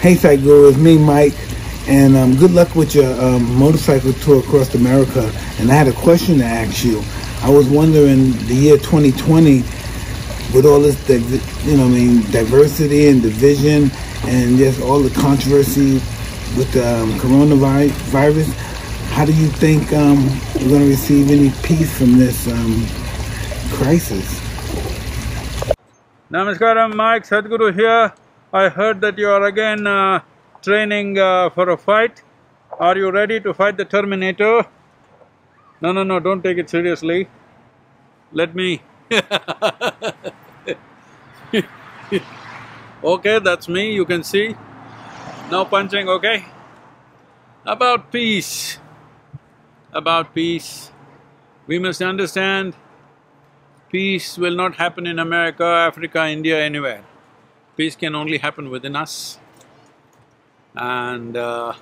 Hey Sadhguru, it's me, Mike, and um, good luck with your um, motorcycle tour across America. And I had a question to ask you. I was wondering, the year 2020, with all this, you know, I mean, diversity and division, and just all the controversy with the um, coronavirus, how do you think um, we're going to receive any peace from this um, crisis? Namaskaram, Mike Sadhguru here. I heard that you are again uh, training uh, for a fight. Are you ready to fight the Terminator? No, no, no, don't take it seriously. Let me Okay, that's me, you can see. No punching, okay? About peace. About peace. We must understand Peace will not happen in America, Africa, India, anywhere. Peace can only happen within us. And uh,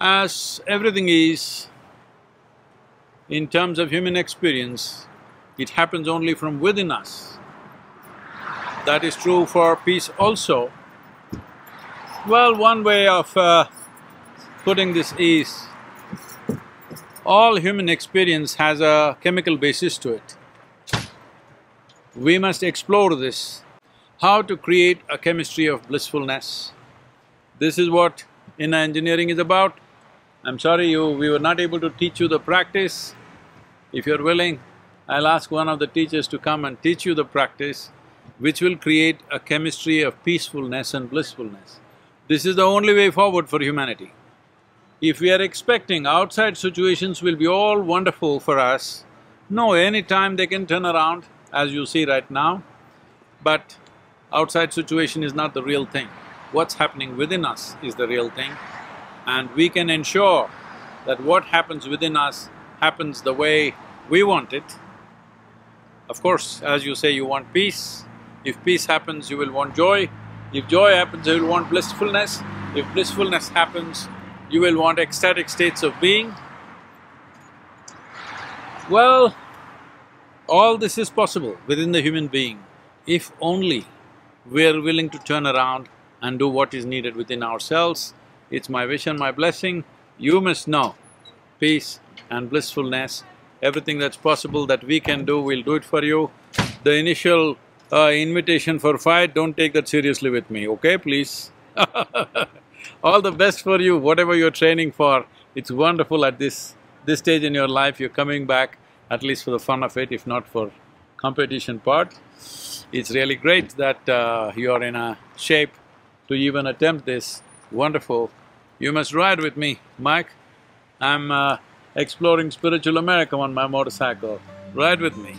as everything is, in terms of human experience, it happens only from within us. That is true for peace also. Well, one way of uh, putting this is, all human experience has a chemical basis to it. We must explore this, how to create a chemistry of blissfulness. This is what inner engineering is about. I'm sorry you… we were not able to teach you the practice. If you're willing, I'll ask one of the teachers to come and teach you the practice which will create a chemistry of peacefulness and blissfulness. This is the only way forward for humanity. If we are expecting outside situations will be all wonderful for us, no, any time they can turn around, as you see right now, but outside situation is not the real thing. What's happening within us is the real thing, and we can ensure that what happens within us happens the way we want it. Of course, as you say, you want peace. If peace happens, you will want joy. If joy happens, you will want blissfulness. If blissfulness happens, you will want ecstatic states of being. Well, all this is possible within the human being if only we are willing to turn around and do what is needed within ourselves. It's my wish and my blessing, you must know peace and blissfulness, everything that's possible that we can do, we'll do it for you. The initial uh, invitation for fight, don't take that seriously with me, okay, please All the best for you, whatever you're training for, it's wonderful at this… this stage in your life, you're coming back at least for the fun of it, if not for competition part. It's really great that uh, you're in a shape to even attempt this, wonderful. You must ride with me, Mike. I'm uh, exploring spiritual America on my motorcycle, ride with me.